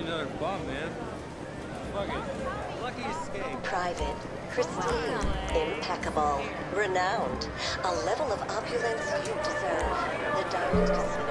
another bum, man. Fuck it. Lucky escape. Private, pristine, impeccable, renowned. A level of opulence you deserve. The Diamond Casino